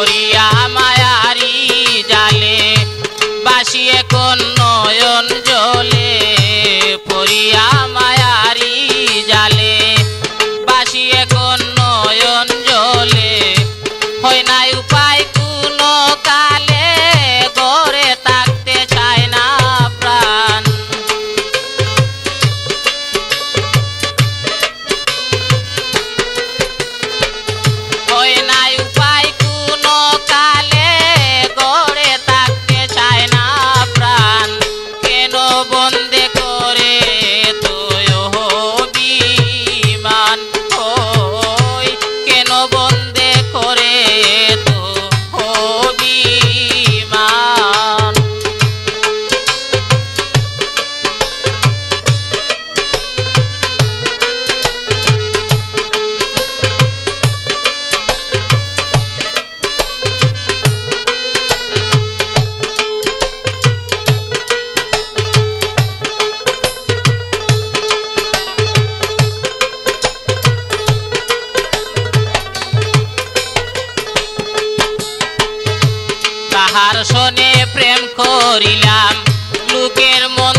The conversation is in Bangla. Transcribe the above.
পড়িয়া মায়ারি জালে, বাসি এখন নয়ন জলে, পড়িয়া মায়ারি জালে, বাসি এখন নয়ন জলে, হয় নাই বন্দে তাহার শোনে প্রেম করিলাম। লোকের মন